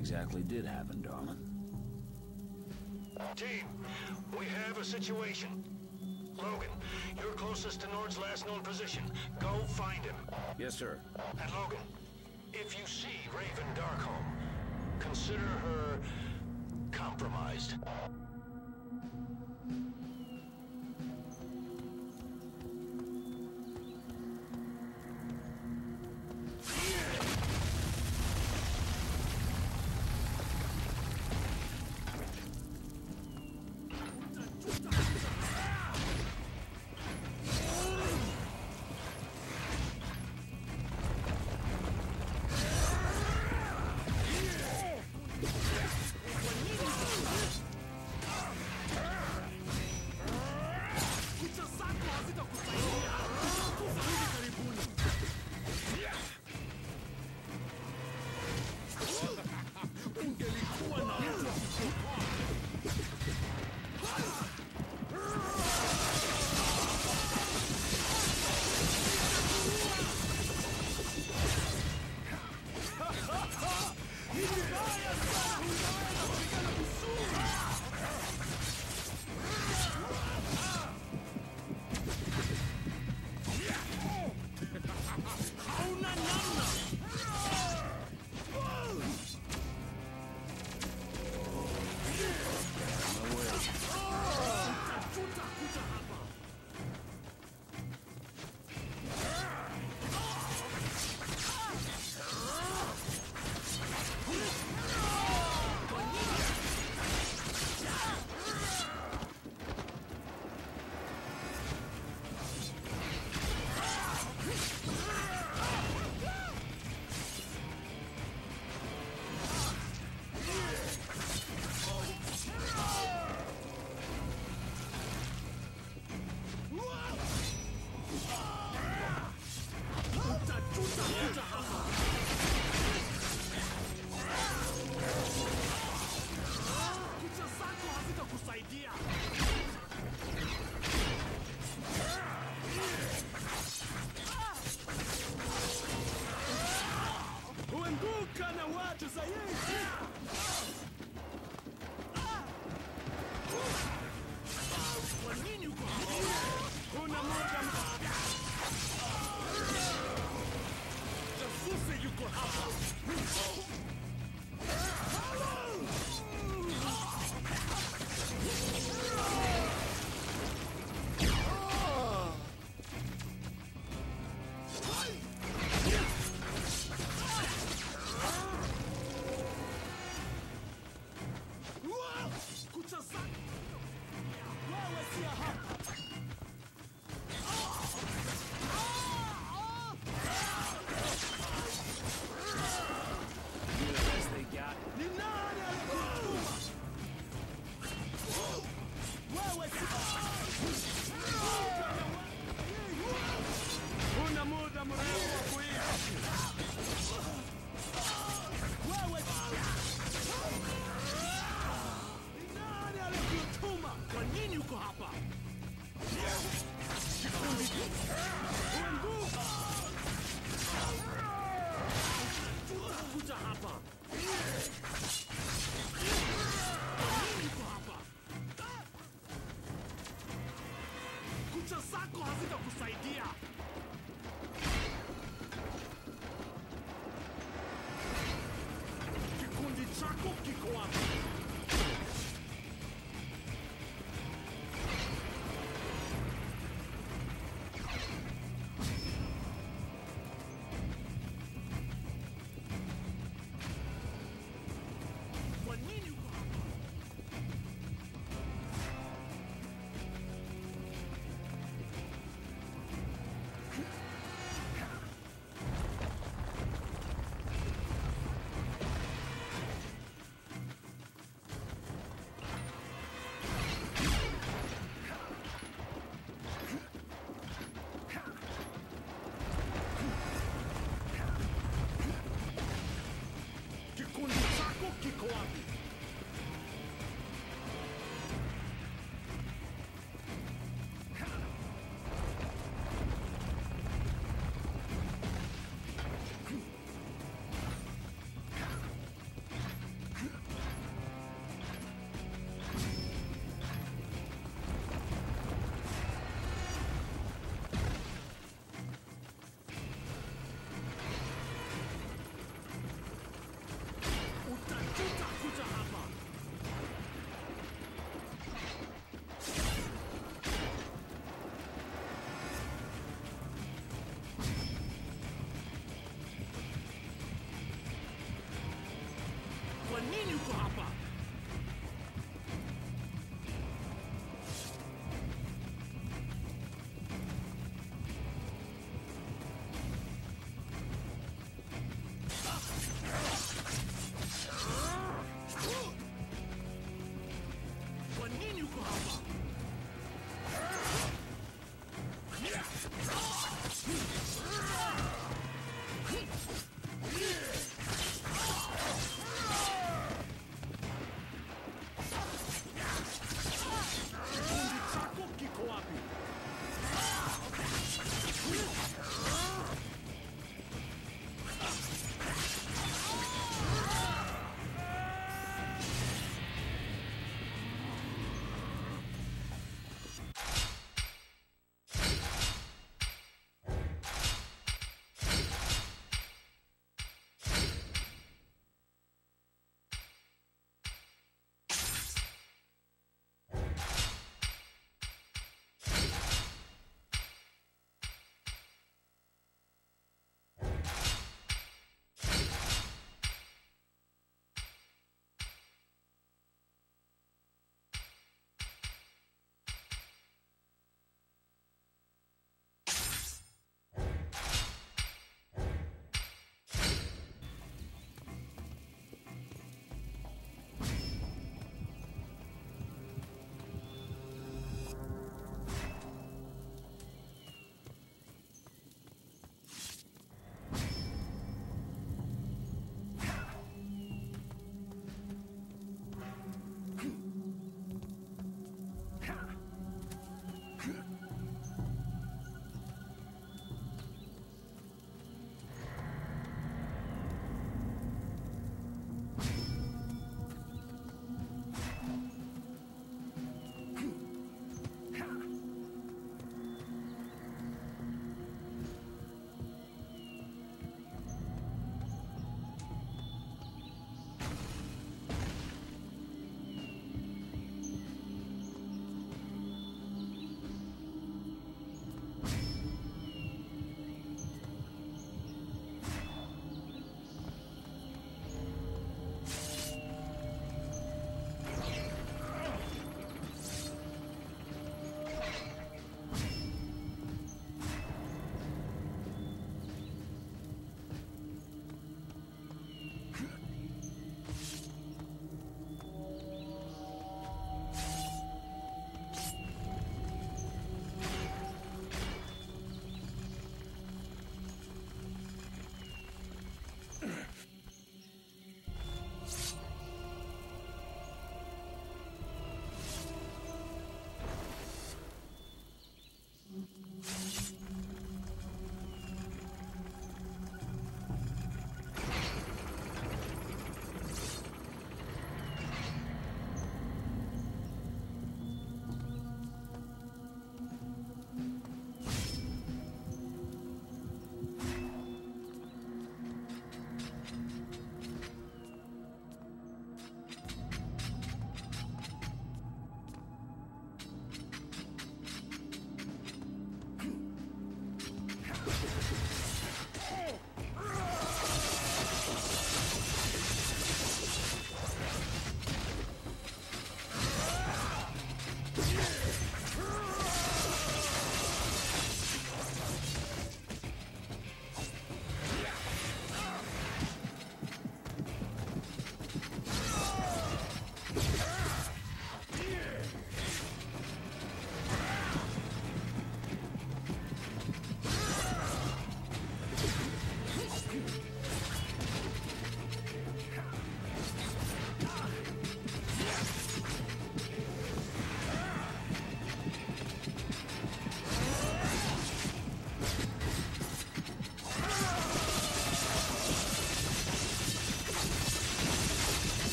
exactly did happen, darling? Team, we have a situation. Logan, you're closest to Nord's last known position. Go find him. Yes, sir. And Logan, if you see Raven Darkholme, consider her compromised. Huanguka na watu see a heart.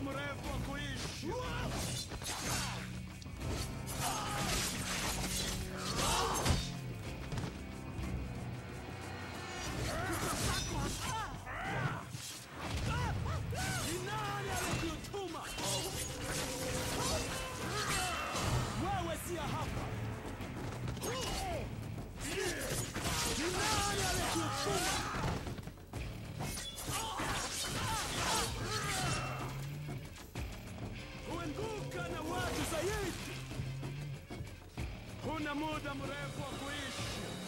самураев-блокующих! muda, mrefu wa é isso.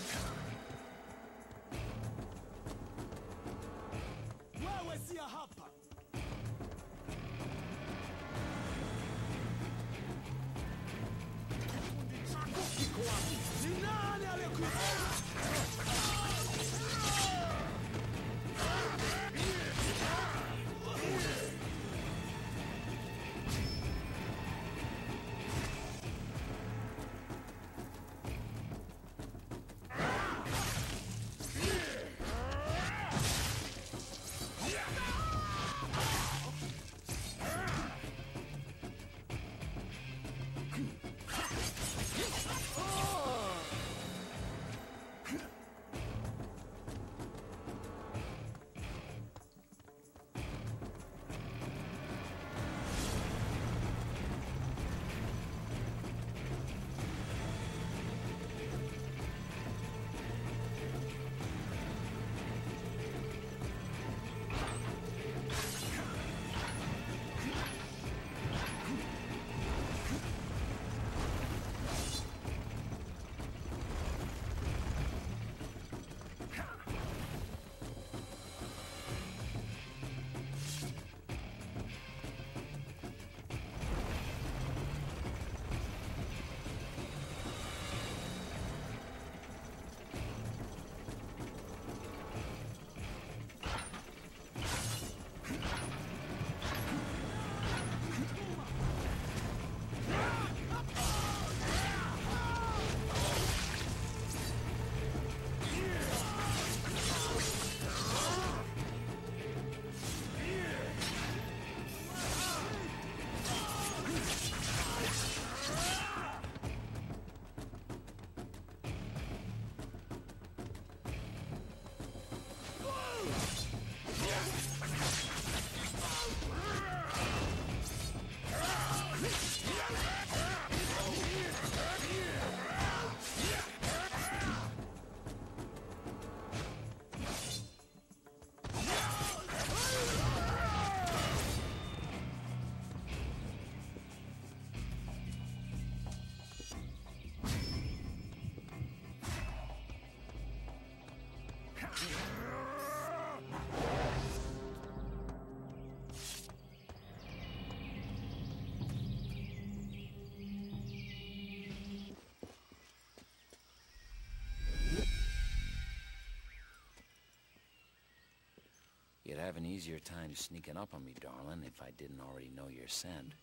have an easier time sneaking up on me, darling, if I didn't already know your scent.